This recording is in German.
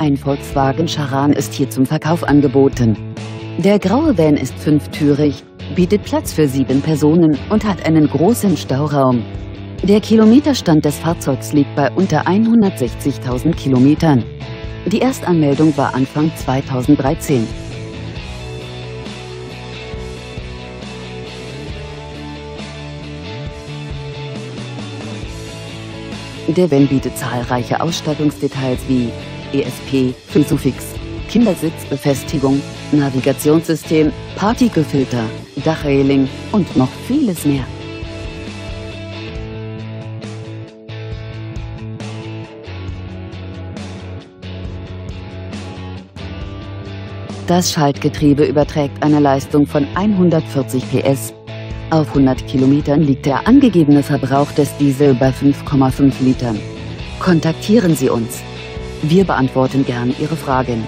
Ein Volkswagen Charan ist hier zum Verkauf angeboten. Der graue Van ist fünftürig, bietet Platz für sieben Personen und hat einen großen Stauraum. Der Kilometerstand des Fahrzeugs liegt bei unter 160.000 Kilometern. Die Erstanmeldung war Anfang 2013. Der Van bietet zahlreiche Ausstattungsdetails wie ESP, Isofix, Kindersitzbefestigung, Navigationssystem, Partikelfilter, Dachreling und noch vieles mehr. Das Schaltgetriebe überträgt eine Leistung von 140 PS. Auf 100 Kilometern liegt der angegebene Verbrauch des Diesel bei 5,5 Litern. Kontaktieren Sie uns. Wir beantworten gern Ihre Fragen.